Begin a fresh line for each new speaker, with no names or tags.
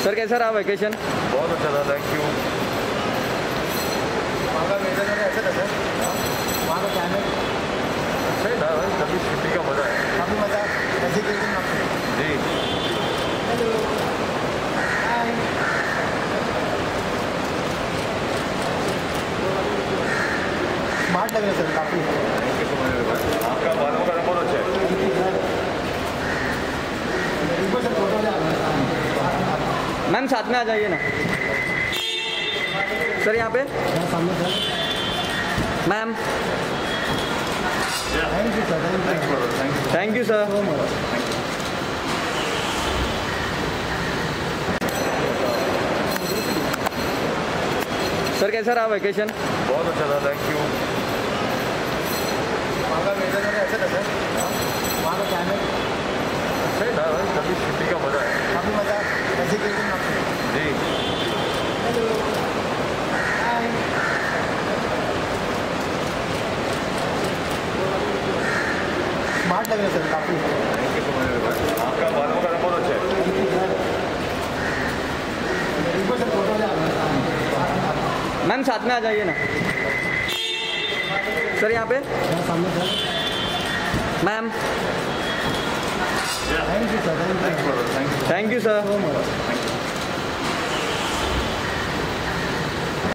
Sir कैसा रहा vacation
बहुत अच्छा था थैंक यू
वहाँ का वेदर वगैरह था सर वहाँ का क्लाइमेट
अच्छा था भाई छुट्टी का मज़ा है
काफ़ी मज़ा
जी।
स्मार्ट लग रहे सर काफ़ी
थैंक यू सो मच आपका बालों का रंग बहुत अच्छा है
इनको सर फ़ोटो ले
मैम, साथ में आ जाइए ना। सर, यहाँ पे। Ma'am.
Thank you sir
sir कैसा रहा वैकेशन
बहुत अच्छा था थैंक यू
वहाँ का वेदर वगैरह ऐसा था सर वहाँ का क्लाइमेट
अच्छा ही था भाई सभी छुट्टी का मज़ा है
काफ़ी मज़ा एजुकेशन आपको
जी
स्मार्ट लग रहे सर काफ़ी।
आपका बालों का रंग बहुत अच्छा है
मैम साथ में आ जाइए ना। सर यहाँ पे। Ma'am.
Thank you sir thank you
sir